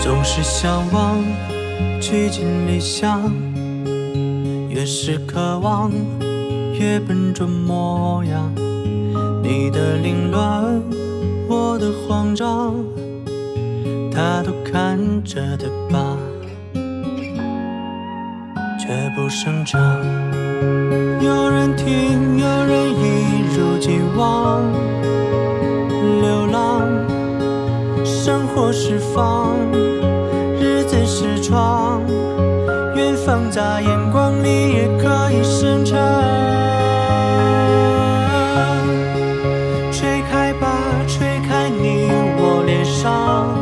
总是向往，去尽理想，越是渴望越笨拙模样，你的凌乱，我的慌张。他都看着的吧。却不声张。有人听，有人一如既往流浪，生活释放，日子是窗，远方在眼光里也可以生长。吹开吧，吹开你我脸上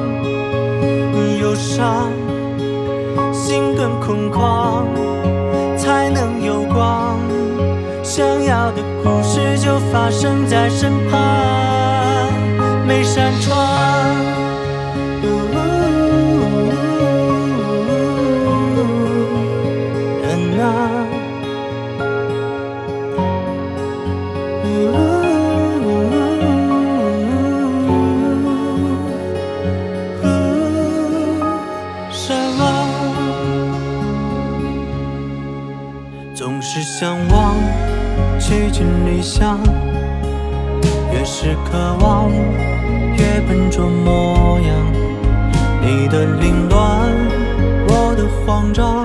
忧伤，心更空旷，故事就发生在身旁，每扇窗。人啊。山啊，总是向往趋近理想，越是渴望越笨拙模样。你的凌乱，我的慌张，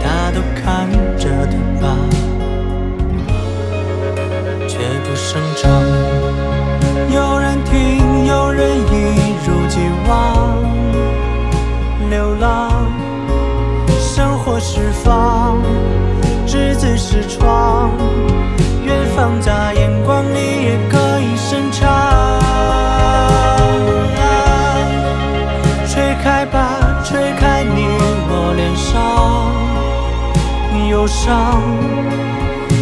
他都看着的吧。却不声张。有人听，有人一如既往流浪，生活释放，日子是窗，远方在眼光里也可以深长。吹开吧，吹开你我脸上忧伤。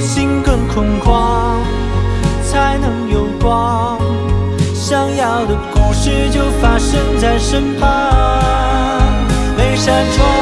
心更空旷，才能有光。想要的故事就发生在身旁，每扇窗。